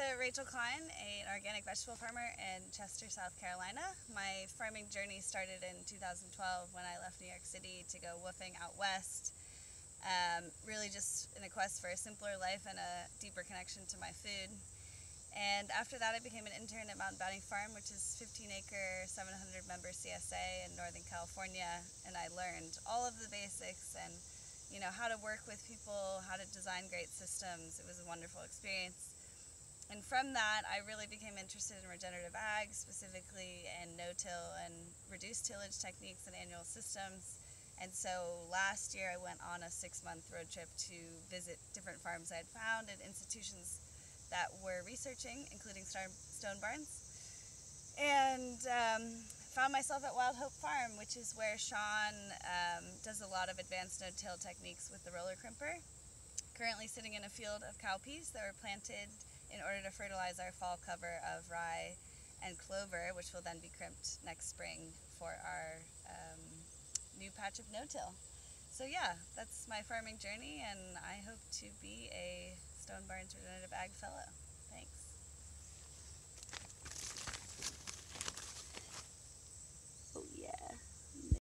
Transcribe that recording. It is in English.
to Rachel Klein, an organic vegetable farmer in Chester, South Carolina. My farming journey started in 2012 when I left New York City to go WWOOFing out west. Um, really just in a quest for a simpler life and a deeper connection to my food. And after that, I became an intern at Mountain Bounty Farm, which is 15 acre, 700 member CSA in Northern California. And I learned all of the basics and you know, how to work with people, how to design great systems. It was a wonderful experience. And from that, I really became interested in regenerative ag, specifically in no-till and reduced tillage techniques and annual systems. And so last year I went on a six-month road trip to visit different farms I had found and institutions that were researching, including Stone Barns. And um, found myself at Wild Hope Farm, which is where Sean um, does a lot of advanced no-till techniques with the roller crimper. Currently sitting in a field of cowpeas that were planted in order to fertilize our fall cover of rye and clover, which will then be crimped next spring for our um, new patch of no-till. So yeah, that's my farming journey, and I hope to be a Stone Barns Regenerative Ag Fellow.